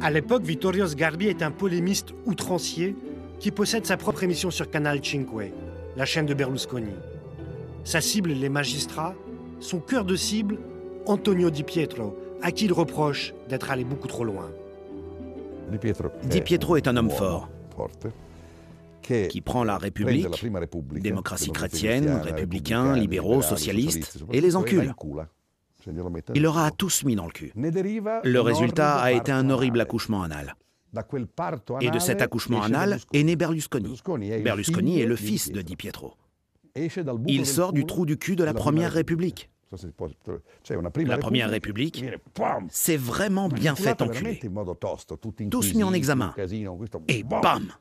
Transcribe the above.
À l'époque, Vittorio Sgarbi est un polémiste outrancier qui possède sa propre émission sur Canal 5, la chaîne de Berlusconi. Sa cible, les magistrats, son cœur de cible, Antonio Di Pietro, à qui il reproche d'être allé beaucoup trop loin. Di Pietro est un homme fort qui prend la République, démocratie chrétienne, républicains, libéraux, socialistes, et les encule. Il leur a tous mis dans le cul. Le résultat a été un horrible accouchement anal. Et de cet accouchement anal est né Berlusconi. Berlusconi est le fils de Di Pietro. Il sort du trou du cul de la Première République. La Première République, c'est vraiment bien fait enculer. Tous mis en examen. Et bam